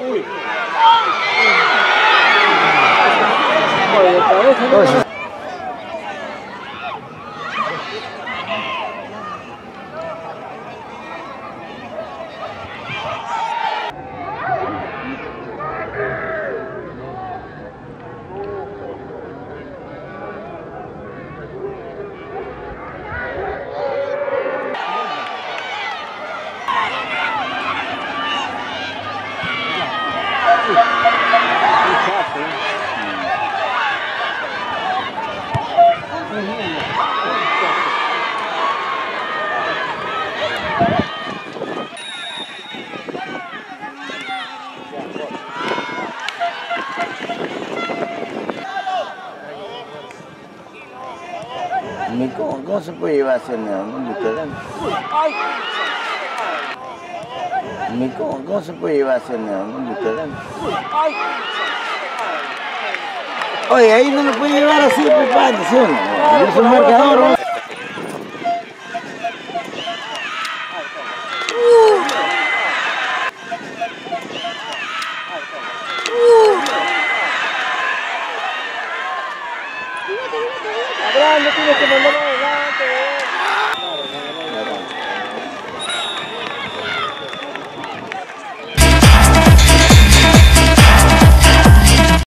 Ui. Oi, Cómo, cómo, se puede llevar a cena a un restaurante? Cómo, cómo, se puede llevar a cena a? Oye, ahí no lo puede llevar así, pues, ¿sí? Es un marcador, ¿no? grande, tienes que mandar